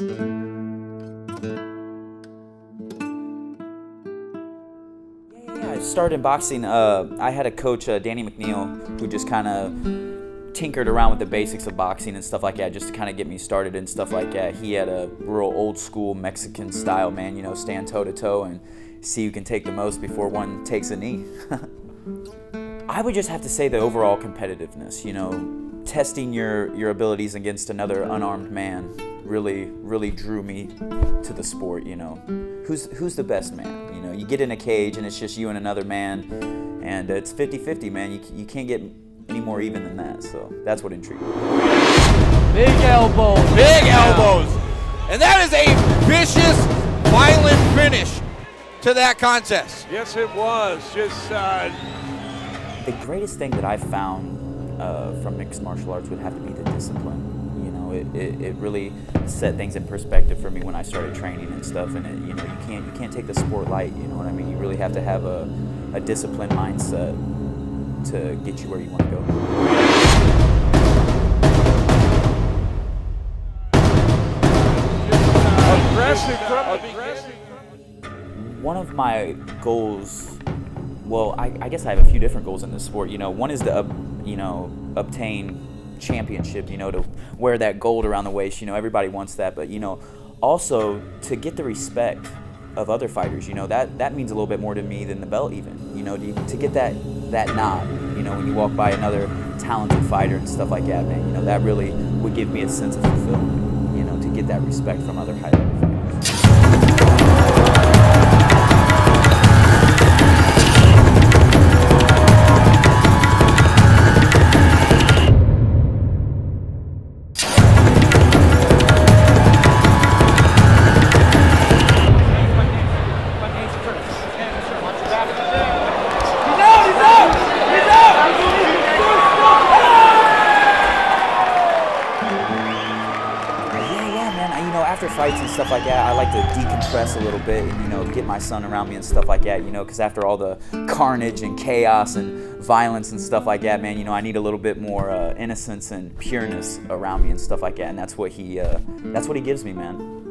Yeah, I started in boxing. Uh, I had a coach, uh, Danny McNeil, who just kind of tinkered around with the basics of boxing and stuff like that, just to kind of get me started and stuff like that. He had a real old school Mexican style, man. You know, stand toe to toe and see who can take the most before one takes a knee. I would just have to say the overall competitiveness. You know, testing your your abilities against another unarmed man really really drew me to the sport. You know, who's who's the best man? You know, you get in a cage and it's just you and another man, and it's 50-50, man. You you can't get any more even than that. So that's what intrigued me. Big elbows. Big elbows. And that is a vicious, violent finish to that contest. Yes, it was. Just uh, The greatest thing that I found uh, from mixed martial arts would have to be the discipline. You know, it, it, it really set things in perspective for me when I started training and stuff. And it, you know, you can't you can't take the sport light. You know what I mean? You really have to have a, a disciplined mindset to get you where you want to go. aggressive from the beginning. One of my goals, well, I, I guess I have a few different goals in this sport. You know, one is to, up, you know, obtain championship. You know, to wear that gold around the waist. You know, everybody wants that, but you know, also to get the respect of other fighters. You know, that that means a little bit more to me than the belt even. You know, to, to get that that nod. You know, when you walk by another talented fighter and stuff like that, man. You know, that really would give me a sense of fulfillment. You know, to get that respect from other fighters. After fights and stuff like that, I like to decompress a little bit and, you know, get my son around me and stuff like that, you know, because after all the carnage and chaos and violence and stuff like that, man, you know, I need a little bit more uh, innocence and pureness around me and stuff like that, and that's what he, uh, that's what he gives me, man.